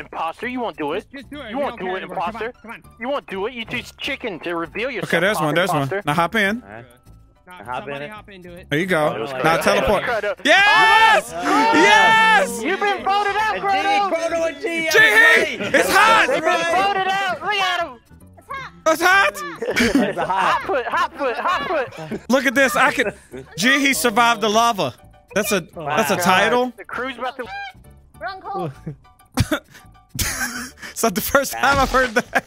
imposter. You won't do it. Just, just do it. You We won't don't do care it, anymore. Come on, imposter. Come on. You won't do it. You just chicken to reveal yourself. Okay, there's one. There's one. Now hop in. Alright. Nah, Hop in somebody it. hop into it. There you Oh, go. it was Now Credo. teleport. Credo. Yes! Yes! You've been voted out, G, Credo. And G. G, it's hot! They've been voted out. Look at him. It's hot! It's Hot hot. foot, hot foot, hot foot. Look at this. I could. Gee, he survived the lava. That's a that's a title. The crew's about to. Wrong hole. It's not the first time I've heard that.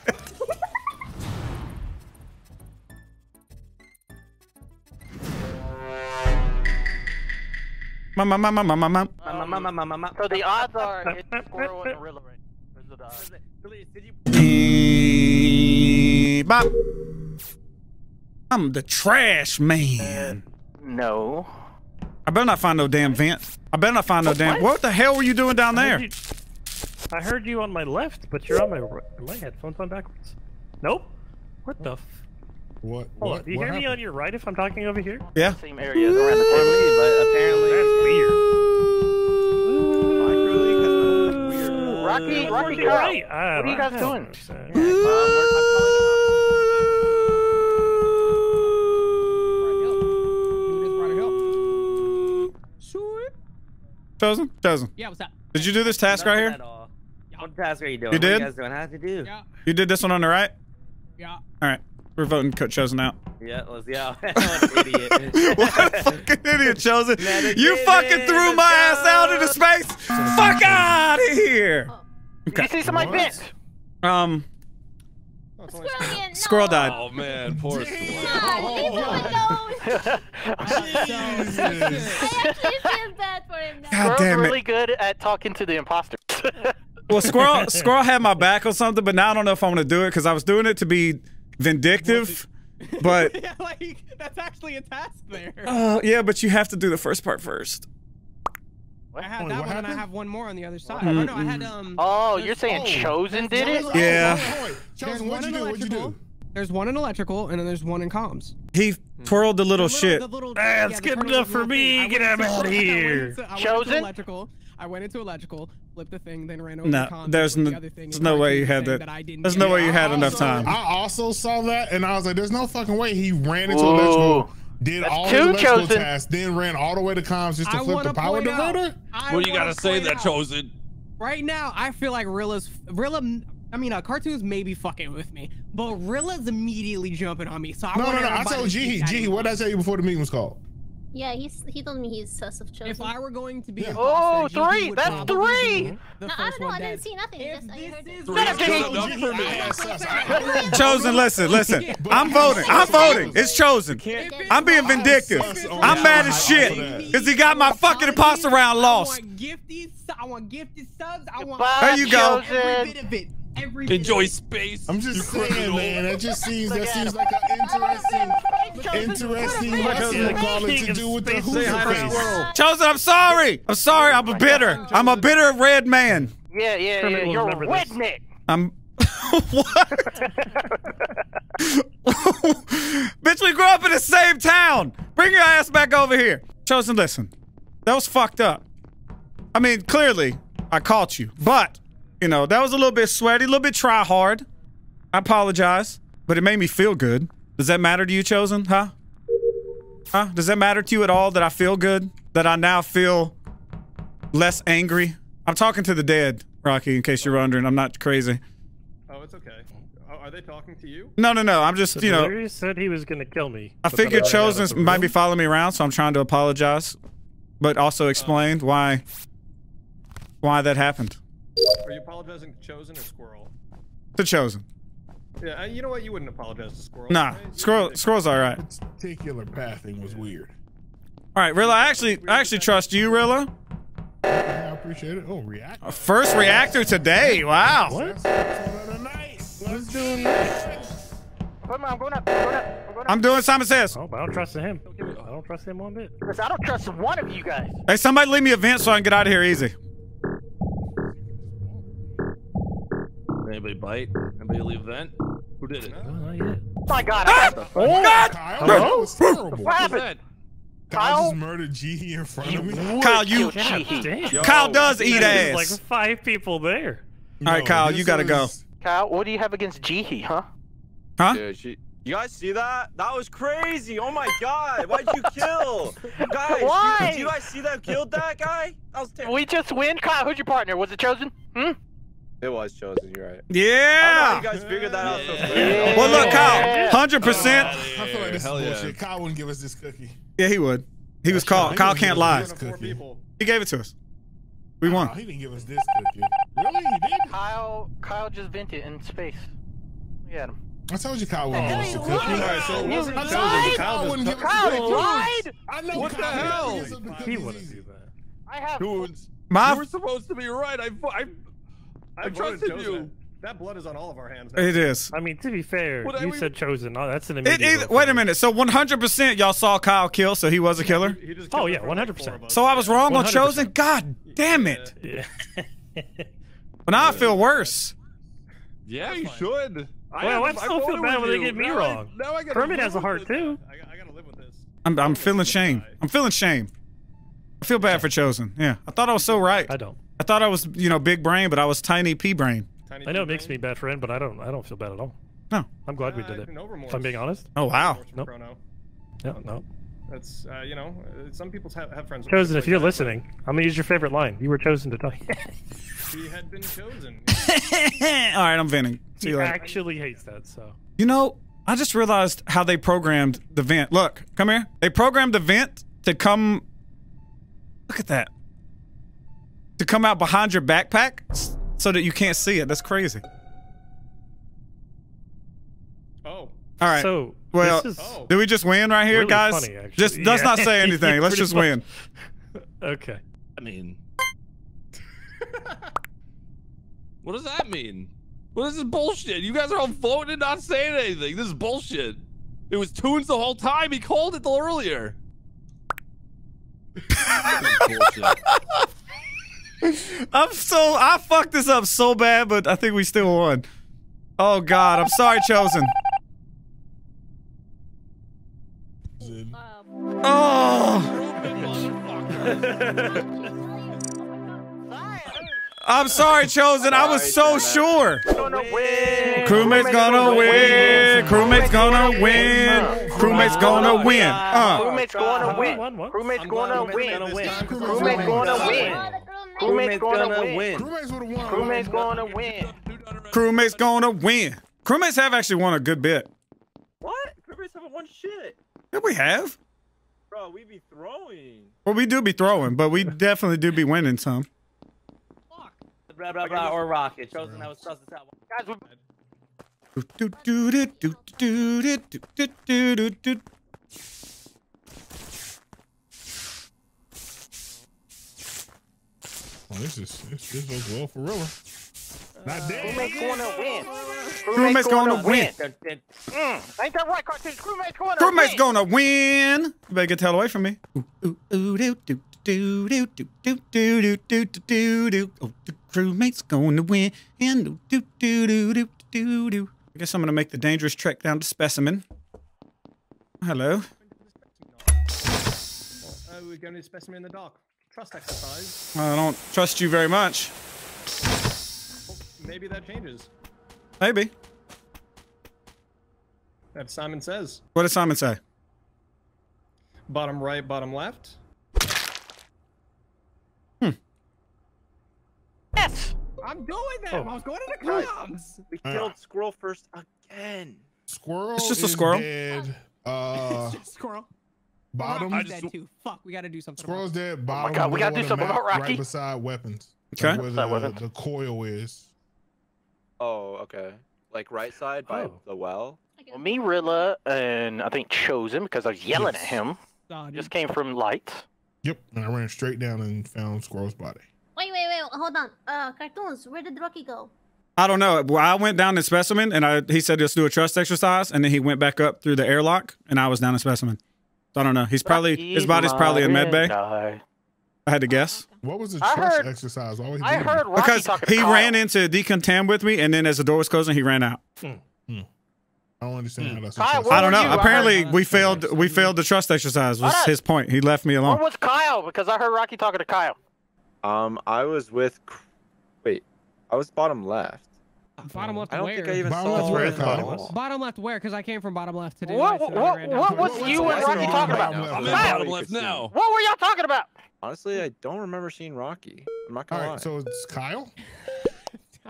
Mama, mama, mama, mama. Ma, ma, ma, ma, ma, ma. So the odds are it's Squirrel and Gorilla right now. Those are the odds. Please, did you- Eh, bop. I'm the trash man. No. I better not find no damn vent. I better not find no damn. What the hell were you doing down I heard there? You- I heard you on my left, but you're on my right. My headphones on backwards. Nope. What the? F- What? Hold what? on. Do you what hear me on your right if I'm talking over here? Yeah. Same area around the table. Apparently, but apparently. That's weird. Rocky, Rocky You're Kyle. right. Uh, What are you guys I doing? don't know. Ryder Hill. Sweet. Chosen? Chosen. Yeah, what's up? Did you do this task right Nothing here? At all. Task are you doing? You What did? are you guys doing? How to do? Yeah, You did this one on the right? yeah. All right. We're voting Coach Chosen out. Yeah, let's yeah. what an idiot. what a fucking idiot, Chosen. You fucking threw let's my ass go. out into space. Fuck out of here. Did you see somebody What? bent? Um, Squirrel again. No. squirrel died. Oh man, poor God, squirrel. leave him alone. I actually feel bad for him now. God Squirrel's damn it. really good at talking to the imposters. Well, Squirrel Squirrel had my back or something, but now I don't know if I'm gonna do it because I was doing it to be vindictive. But yeah, like that's actually a task there. uh, yeah, but you have to do the first part first. I had Wait, that what one, and I have one more on the other side. Oh, no, I had um. oh, you're saying oh, Chosen did it? one- Yeah. Chosen, one what'd you in do? What'd you electrical. do? There's one in electrical, and then there's one in comms. He twirled the little The shit. the little- That's the good enough for me. Get went him into- outta I went here. into- I went Chosen? into electrical. I went into electrical, flipped the thing, then ran over No, to comms. there's no- the other thing, there's no way you had thing that- I didn't there's no way you had I enough time. I also saw that, and I was like, "There's no fucking way he ran into Ooh. electrical, did That's all two the electrical chosen. tasks, then ran all the way to comms just to I flip the power point out- diverter." Well, you gotta say that, out, chosen. Right now, I feel like Rilla's Rilla. I mean, uh, cartoons may be fucking with me, but Rilla's immediately jumping on me. So I No, no, no. I told to keep G, G, what did I mind. tell you before the meeting was called? Yeah, he's he told me he's sus of chosen. If I were going to be Yeah. a Oh, boss, then three. would That's three. The no, I don't know. I didn't see nothing. If Just, I heard is Three is That's good G. enough G, for I me. asked us. I- Chosen, listen, listen. I'm voting. I'm voting. It's chosen. I'm being vindictive. I'm mad as shit because he got my fucking imposter round lost. want gifted. su- I want gifted subs. I want There you go. every bit of it. Every Enjoy space. I'm just saying, man. That just seems that seems like an interesting, interesting what's it to do with the Say hi to hoover face. Chosen, I'm sorry. I'm sorry. I'm a bitter. I'm a bitter red man. Yeah, yeah, Kermit yeah. You're a remember redneck. I'm. what? Bitch, we grew up in the same town. Bring your ass back over here. Chosen, listen. That was fucked up. I mean, clearly, I caught you. But, you know, that was a little bit sweaty, a little bit try hard. I apologize. But it made me feel good. Does that matter to you, Chosen? Huh? Huh? Does that matter to you at all that I feel good? That I now feel less angry? I'm talking to the dead, Rocky, in case you're wondering. I'm not crazy. Oh, it's okay. Oh, are they talking to you? No, no, no. I'm just, The you know, lawyer said he was gonna kill me. I figured ran out of Chosen might be following me around, so I'm trying to apologize, but also uh. explain why why that happened Are you apologizing to Chosen or Squirrel? to Chosen. Yeah, uh, you know what? You wouldn't apologize to Squirrel. Nah, right? You Squirrel, Squirrel's all right. This particular pathing was weird. All right, Rilla. I actually, I actually trust you, Rilla. I appreciate it. Oh, react. First reactor today. Wow. That's, that's one of the nights. Let's do it. Come on, I'm going up. I'm going up. I'm going up. I'm doing Simon Says. Oh, but I don't trust him. I don't trust him one bit. Because I don't trust one of you guys. Hey, somebody leave me a vent so I can get out of here easy. Anybody bite? Anybody leave vent? Who did it? Oh, not yet. My God. I got the God! Kyle, that was terrible. What happened? that? Kyle Kyle? just murdered G in front of me. Kyle, you. Kill Kyle does eat There's ass. like five people there. All right, Kyle, you gotta go. Kyle, what do you have against Jihi, huh? Huh? Dude, she, you guys see that? That was crazy. Oh my god. Why'd you kill? Guys, you- Why? did you guys see that killed that guy? That was terrible. We just win. Kyle, who's your partner? Was it chosen? Hmm? It was chosen, you're right. I Yeah. don't know how you guys figured that out so quick. Yeah. Well, look, Kyle, Yeah. hundred percent. I feel like this Hell is yeah. Kyle wouldn't give us this cookie. Yeah, he would. He was called. He Kyle can't lie. us One of four people. He gave it to us. We Oh, won. he didn't give us this cookie. Really? He did? Kyle, Kyle just vented in space. Look at him. I told you Kyle wouldn't give us the cookie. what? Alright, so it wasn't I told you Kyle Kyle wouldn't give us the Kyle lied. I know What Kyle the hell? gives us the He wouldn't do that. I have. Dudes, My you were supposed to be right. I, I, I voted trusted chosen. you. That blood is on all of our hands now. it is. I mean, to be fair, What, you mean- said chosen. Oh, that's an It, immediate. it, vote wait a minute. So 100% y'all saw Kyle kill, so he was a killer. He just Oh, yeah, in front of, like, 100%. four. So I was wrong on 100%. chosen. God damn it. Yeah. But now I feel worse. Yeah, you should. I Well, I have- still feel bad with when they get me Now I- wrong. now I gotta Kermit live has a with heart it. too. I, I gotta live with this. I'm, I'm feeling shame. I'm feeling shame. I feel bad for chosen. Yeah, I thought I was so right. I don't. I thought I was, you know, big brain, but I was tiny pea brain. Tiny I know it makes brain. me bad friend, but I don't. I don't feel bad at all. No. I'm glad we Uh, did it. No remorse. If I'm being honest. Oh wow. Remorse from Nope. Chrono. No, no. That's uh, you know, uh, some people have, have friends. with Chosen, like if you're that, listening, I'm gonna use your favorite line. You were chosen to die. but He had been chosen. All right, I'm venting. See he later. actually hates that. So You know, I just realized how they programmed the vent. Look, come here. They programmed the vent to come. Look at that. To come out behind your backpack so that you can't see it. That's crazy. Oh, All right. So well, this is Oh. do we just win right here, really guys? funny, actually. just let's not say anything. let's just funny. win. okay. I mean, what does that mean? What is this bullshit? You guys are all voting and not saying anything. This is bullshit. It was tunes the whole time. He called it the earlier. Bullshit. I'm so I fucked this up so bad, but I think we still won. Oh God, I'm sorry, chosen. Oh, I'm sorry, chosen. I was so sure. Crewmate's gonna win. Crewmate's gonna win. Crewmate's gonna win. Uh, Crewmate's gonna win. One, one. Crewmate's gonna win. made it this time. Crewmate's gonna win. The Crewmate's gonna gonna win. win. Crewmates would have won. Crewmate's gonna win. crewmate's gonna win. Crewmates have actually won a good bit. What? Crewmates haven't won shit. Yeah, we have. Bro, we be throwing. Well, we do be throwing, but we definitely do be winning some. Blah, blah, blah, or rocket. Chosen, that was trust us out. Guys, we Do, do, do, do, do, do, do, do, do, do, do. Oh, this is this, this goes well for Rilla. Not dead. Crewmate's gonna win. Crewmate's gonna win. Mm, ain't that right, cartoons? Crewmate's gonna Crewmate's win. gonna win. You better get the hell away from me. Ooh, ooh, ooh, do, do, do, do, do, do, do, do, do, do, do. Oh, the crewmate's gonna win. And do, do, do, do, do, do, do. I guess I'm gonna make the dangerous trek down to Specimen. Hello. uh, we're going to specimen in the dark. Trust exercise. I don't trust you very much. Well, maybe that changes. Maybe. That Simon says. What does Simon say? Bottom right, bottom left. Yes. I'm doing that. Oh. I was going to the Right. comms. We Uh. killed Squirrel first again. Squirrel It's just a squirrel. dead. Uh, Squirrel. Bottom. I I just- dead too. Fuck, we gotta do something. Squirrel's about dead. Bottom. God, we gotta do something about Rocky. Right beside weapons. Okay. Like where the, weapons. the coil is. Oh, okay. Like right side by Oh. the well. Well, me, Rilla, and I think Chosen because I was yelling at him. it. Nah, dude. Just came from lights. Yep. And I ran straight down and found Squirrel's body. Wait, wait, wait. Hold on. Uh, cartoons. Where did Rocky go? I don't know. Well, I went down to Specimen, and I he said let's do a trust exercise, and then he went back up through the airlock, and I was down in Specimen. So I don't know. He's probably his body's probably in med bay. I I had to guess What was the I trust heard- exercise? Why he I do heard Rocky because talking he Kyle. ran into decontam with me, and then as the door was closing, he ran out. I don't understand how that's. Kyle, I don't know. you? Apparently, we failed. We failed the trust exercise. Was his point? He left me Where alone. was Kyle? Because I heard Rocky talking to Kyle. Um, I was with. Wait, I was bottom left. Bottom left I don't where? think I even Bottom saw left where, the Kyle? wall. Bottom left where? Because I came from bottom left today. What- so I what- ran what was you and Rocky talking right about? now. I'm I'm in in bottom bottom left left now. now. What were y'all talking about? Honestly, I don't remember seeing Rocky. I'm not gonna lie. right, so it's Kyle.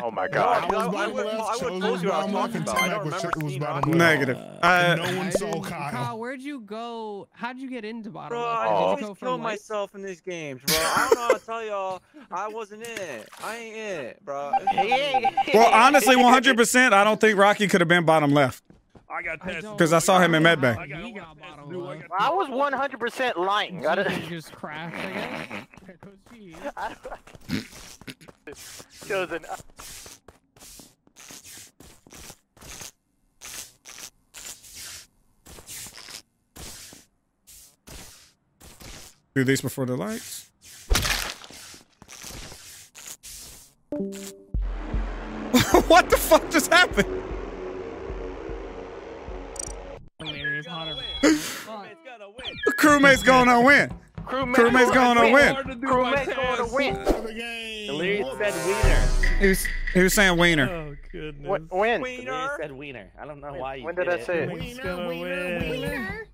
Oh my I god. was I bottom would- left. I would told was you I was talking about. I don't was, remember was bottom Negative. Uh, no one saw didn't- Kyle. where'd you go? How'd you get into bottom Bro, left? I Did you always go kill from myself in these games, bro. I don't know how to tell y'all. I wasn't in it. I ain't in it, bro. It's not me. well, honestly, 100%, I don't think Rocky could have been bottom left I got I because I saw him in know medbay. I got- got got past bottom blue, I left. got- I was 100% lying. I He don't- just crashed, I guess. Chosen. Do these before the lights. what the fuck just happened? Crewmate's gonna win. Crewmate's gonna win. Crewmate's gonna win. Crewmate's gonna win. The game. Delirious said wiener. He was, he was saying wiener. Oh goodness. Wh- When? Delirious said wiener. I don't know why you When did I say it? Who's gonna win? Wiener.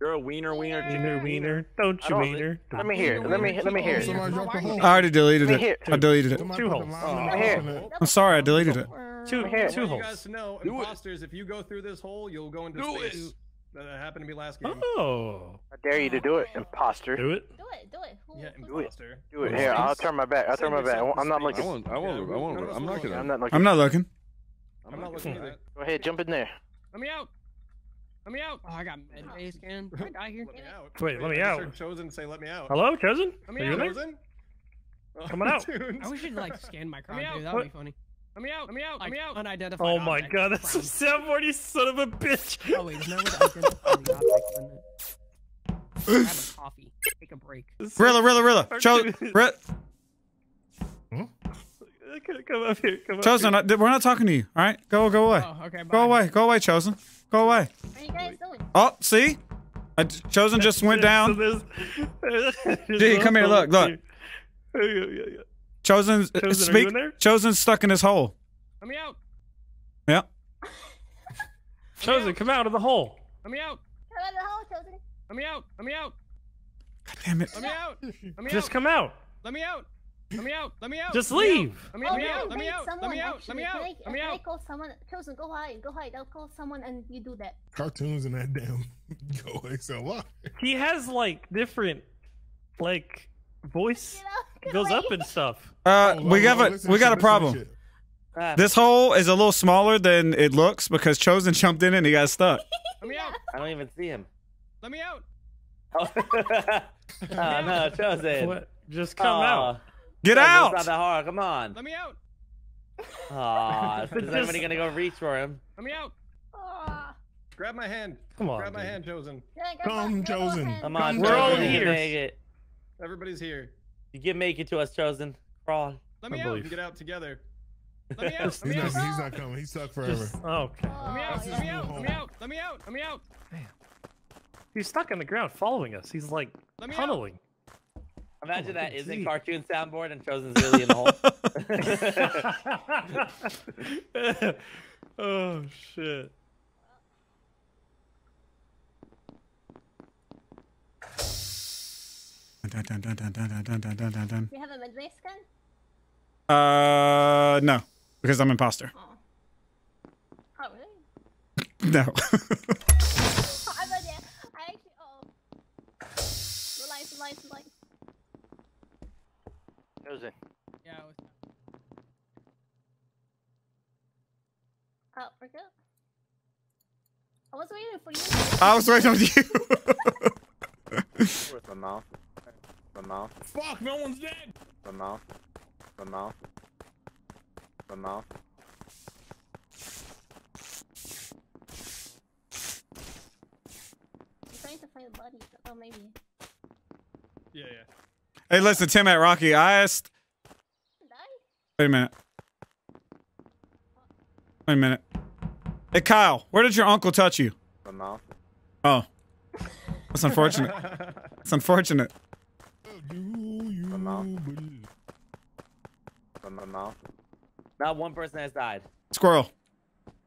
You're a wiener, wiener, Wiener, wiener. Don't you don't- wiener? Let me hear. Let me let me hear. Somebody dropped a hole. I already deleted it. I deleted it. Two holes. Oh. I'm sorry, I deleted it. Two, Here. two I want you holes. guys to know, imposters, if you go through this hole, you'll go into Do space. it. That happened to me last game. Oh, I dare you to do it, imposter. do it. Do it, do it. Who, Yeah, who's Do it. imposter. Do it. Oh, here, I'll turn my back. I'll turn my back. I'm not I looking. want. I want. I want. I'm not I'm gonna. not looking. I'm not looking. I'm not looking at that. Go ahead, jump in there. Let me out. Let me out. Oh, I got med base scan. Did I die here? Let me out. Wait, let me I just out. heard Chosen say, "Let me out." Hello, Chosen? Let me Are you out. in there? Chosen? Oh, Coming out. tunes. I wish you'd like scan my crowd, out. dude. That would be funny. Let me out. Let me out. Let me out. Unidentified. Oh my god, that's a found. soundboard, you son of a bitch! Oh wait, there's no way to identify the object. isn't it? Grab a coffee. Take a break. Rilla, Rilla, Rilla. Cho- Ri- hmm? Come- Come up here. Come up Chosen, here. Uh, I, we're not talking to you. All right, go, go away. Oh, okay. Bye. Go away, go away, Chosen. Go away. What are you guys doing? Oh, see? Uh, I, Chosen just went down. there's- there's come here, look, look. Chosen, Chosen, are you speak. in there? Chosen's stuck in his hole. Let me out. Yeah. Chosen, come out of the hole. Let me out. Come out of the hole, Chosen. Let me out. Let me out. God damn it. Let me out. Let me out. Just out. come out. Let me out. Let me out. Let me out. Just Let me out. leave. Let me, Oh, let me wait, out. Let me wait, out. Let someone, me out. Let actually. me out. Can I, Let me can I out. call someone? Chosen, go hide. Go hide. I'll call someone and you do that. Cartoons in that damn Go XLR. He has like different, like, voice Get out. Get goes up and stuff. Uh, Oh, we no, got a we got a shit, listen to problem. This hole is a little smaller than it looks because Chosen jumped in and he got stuck. Let me out. I don't even see him. Let me out. Oh, oh no, Chosen. What? Just come out. Get Chosen, It's out! not that hard. Come on. Let me out. Aw, is Just- anybody gonna go reach for him? Let me out. Ah. Grab my hand. Come on. Grab my hand, Chosen. Yeah, Come, my- Chosen. Come on, Come We're Chosen. all here. can it. Everybody's here. You can make it to us, Chosen. Crawl. Let me I out. We believe. can get out together. Let me out. He's Let me not, out. he's not coming. He's stuck forever. Just, oh, okay. Let me out. Oh, Let me yeah. out. Let me out. Let me out. Let me out. He's stuck on the ground following us. He's like Let me out. tunneling. Imagine that isn't oh, gee. cartoon soundboard and Chosen's really in the hole. oh shit. Dun, dun, dun, dun, dun, dun, dun, dun, dun, dun. You have a mid scan? Uh, no, because I'm imposter. Oh. Oh, really? No. Oh, I yeah. I actually, oh. Yeah. it was- Oh, we're good. I was waiting for you. I was waiting on you. With my mouth. My mouth. Fuck, no one's dead. My mouth. My mouth. My mouth. I'm trying to find a body. Oh, maybe. Yeah, yeah. hey, listen, Tim at Rocky. I asked. Wait a minute. Wait a minute. Hey, Kyle, where did your uncle touch you? My mouth. Oh, that's unfortunate. It's unfortunate. Do you My mouth. believe? My mouth. My mouth. Not one person has died. Squirrel.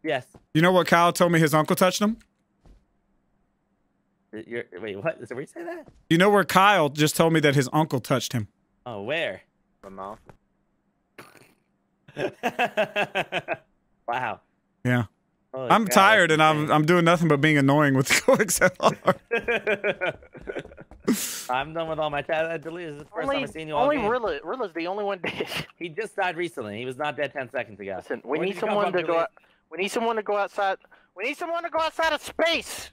Yes. You know what Kyle told me his uncle touched him? You're, wait, what? Did we say that? You know where Kyle just told me that his uncle touched him? Oh, where? My mouth. wow. Yeah. Holy I'm cow, tired and I'm. I'm doing nothing but being annoying with the XLR. I'm done with all my tasks. Delete. This is the first time I've seen you all only game. Rilla, Rilla's the only one dead. He just died recently. He was not dead 10 seconds ago. Listen, we Where'd need someone to go. Out, we need someone to go outside. We need someone to go outside of space.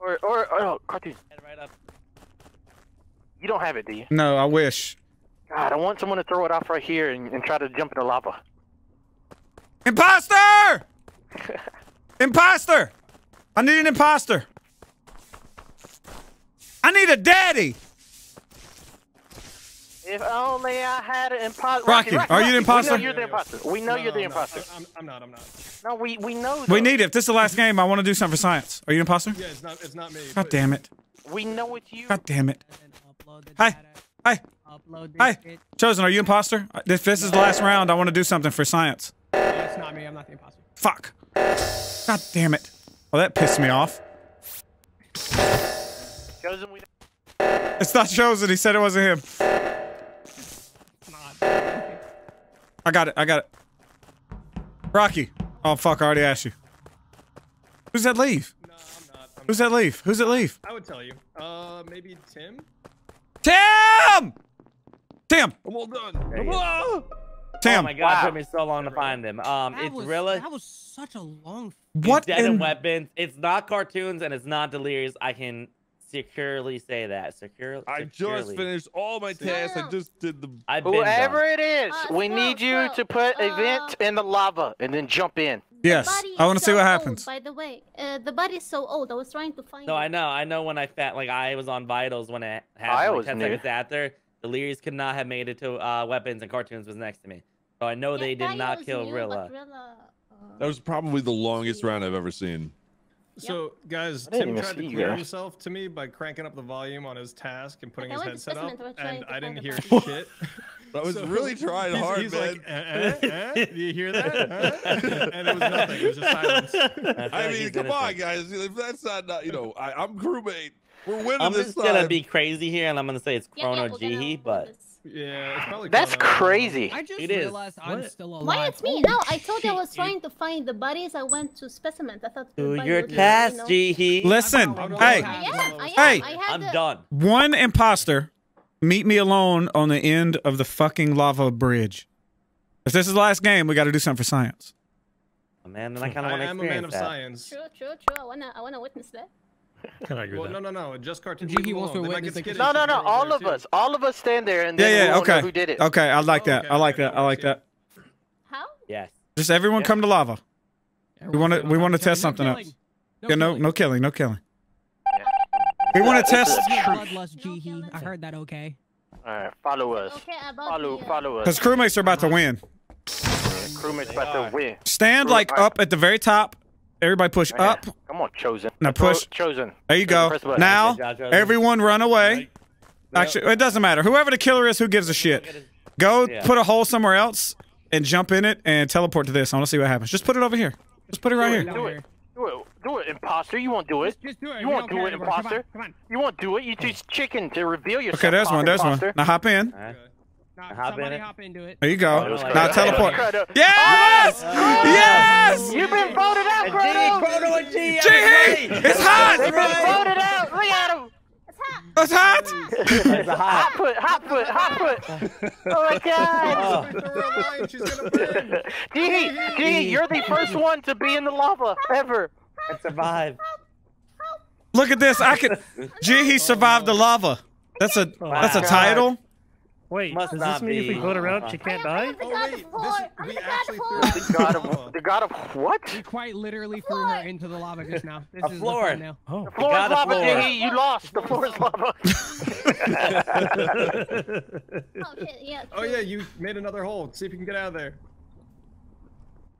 Or, or, oh, cartoon. Head Right up. You don't have it, do you? no, I wish. God, I want someone to throw it off right here and, and try to jump in the lava. Imposter! imposter! I need an imposter. I need a daddy. If only I had an imposter. Rocky, are you the imposter? We know you're the imposter. We know No, you're the I'm not. imposter. I'm, I'm not. I'm not. No, we we know. We need it. If this is the last game, I want to do something for science. Are you an imposter? Yeah, it's not. It's not me. God damn it. We know it's you. God damn it. And Hi. Hi. Hi. Chosen, are you imposter? If this is the last round, I want to do something for science. Yeah, it's not me. I'm not the imposter. Fuck. God damn it. Well, that pissed me off. Chosen, we. It's not Chosen. He said it wasn't him. It's not. I got it. I got it. Rocky. Oh, fuck. I already asked you. Who's that leave? No, I'm not. I'm Who's not. that leave? Who's that leave? I would tell you. Uh, maybe Tim. Tim! Tim! I'm all done. There he is. Tim! Oh my god, Wow. it took me so long to find him. Um, That it's was, Rilla. That was such a long. He's what dead in in... weapons. It's not cartoons and it's not delirious. I can securely say that. Securely. I just securely. finished all my tasks. I just did the. I've been Whoever done. it is, Uh, we Squirrel, need you Squirrel, to put a uh, vent in the lava and then jump in. Yes. I want to is see so what old, happens. by the way, uh, the body is so old. I was trying to find. No, it. I know. I know when I fat like I was on vitals when it I happened. was Like 10 new. seconds after, delirious could not have made it to uh, weapons and cartoons was next to me. So I know Yeah, they did not kill new, Rilla. Rilla, uh, That was probably the longest round I've ever seen. So, guys, Tim tried to see clear himself to me by cranking up the volume on his task and putting his went headset up, specimen, we're trying and I didn't hear the shit. I was So really trying he's, hard, he's man. like, eh, eh, eh? Do you hear that? Huh? and it was nothing. It was just silence. I, I mean, he's come on, guys. If that's not, not you know, I, I'm crewmate. We're winning I'm this just gonna be crazy here, and I'm gonna say it's yeah, yeah, Chrono Jihi, but this. Yeah, it's probably. That's crazy. I just It is. realized I'm What? still alive. Why it's me? Holy No, I told you I was trying to find the bodies. I went to specimens. I thought. the do body your was, you task, know- Jihi. Listen, hey, no. I am. I am. Hey. I had I'm done. one imposter, meet me alone on the end of the fucking lava bridge. If this is the last game, we got to do something for science. Oh, man, then I kind of want to. I'm a man of that. science. True, true, true. I wanna, I wanna witness that. Can I agree Well, with no, that? no, no, just cartoon. Jiggy people wants to alone. They might witness get it 'cause- skittish No, no, no. All of us, all of us stand there and Yeah, then yeah, we'll know okay. who did it. Okay, I like Oh, that. okay, I like that. I like that. How? Yes. Just everyone come to lava. We wanna- we wanna test something else. killing. Yeah, no, no killing, no killing. We want to test a No truth. bloodlust, Jihi. I heard that. Okay. All right, follow us. Okay, Follow, the, uh, follow us. because crewmates are about to win. Crewmates about to win. Stand like up at the very top. Everybody push Yeah. up. Come on, chosen. Now push. chosen. There you go. The. Now, job, everyone run away. Yep. Actually, it doesn't matter. Whoever the killer is, who gives a shit? Go Yeah. put a hole somewhere else and jump in it and teleport to this. I want to see what happens. Just put it over here. Just put it right Do here. it, do it. Do it. Do it, imposter. You won't do it. Just, just do it. You We won't don't do it, anymore. Come on, imposter. Come on. You won't do it. You too chicken to reveal yourself. Okay, there's one. There's one. Now hop in. All right. Now, Hop somebody it. hop into it. There you go. Oh, Now Crado. teleport. Crado. Yes! Yes! You've been voted out, And Crado. Jihi, Chrono, and Jihi. Jihee! It's They've been voted out. Look at him. It's hot! That's a Hot hot. foot, hot foot, hot foot. Oh my god. Throw her a line, She's gonna burn. Gee, gee, you're the first one to be in the lava ever. And survive. Look at this. I could. Gee, he survived the lava. That's a that's a Wow. title. Wait, Must does this mean if we be. vote her out, she can't die? the Oh god wait, of this we the actually of threw war. her God of the god of what? You quite literally threw her into the lava just now. This A is floor. The thumbnail. Oh. The floor is god of lava, floor. Gee, you lost. The floor is lava. Oh shit, yeah. Oh yeah, you made another hole. See if you can get out of there.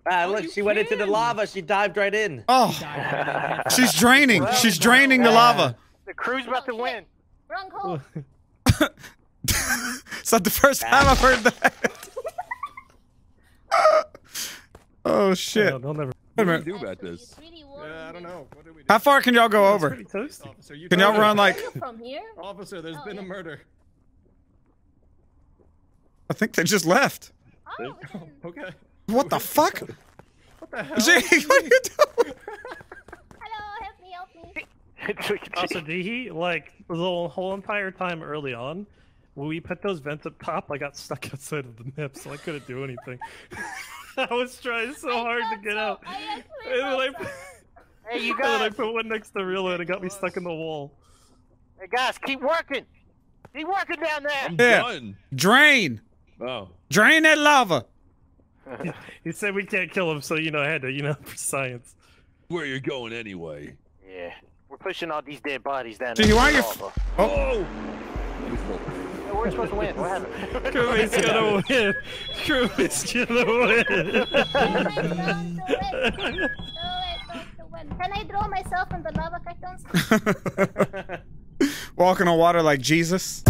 Ah, Oh, look, you she went into the lava. She dived right in. Oh, Die. she's draining. She's draining the lava. The crew's about to win. Wrong hole. It's not the first time I've heard that. Oh shit. No, they'll never. What do we do about this? Really. Yeah, I don't know. What do we do? How far can y'all go It's over? Officer, you Can y'all run like? From here? Officer, there's Oh, been a murder. I think they just left. Oh, Okay. What the fuck? What the hell? Gee, what are you doing? Hello, help me, help me. Also, Jihi, like the whole, whole entire time early on, when we put those vents up top, I got stuck outside of the nip, so I couldn't do anything. I was trying so I hard to get so. out. I actually And then I. Hey, you and then I put one next to Rilla and it got me stuck in the wall. Hey, guys, keep working. Keep working down there. I'm Yeah. done. Drain. Oh. Drain that lava. He said we can't kill him, so you know I had to, you know, for science. Where you're going anyway? Yeah, we're pushing all these dead bodies down. Gee, into why the are you lava. Oh! oh. Hey, we're supposed to win. What happened? Crewmate's gonna win. Crewmate's gonna win. Don't do it. Do it. Don't do it. Can I draw myself in the lava cartoons? Walking on water like Jesus.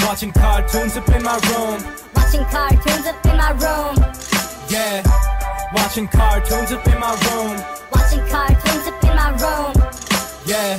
Watching cartoons up in my room. Watching cartoons up in my room. Yeah. Watching cartoons up in my room. Watching cartoons up in my room. Yeah.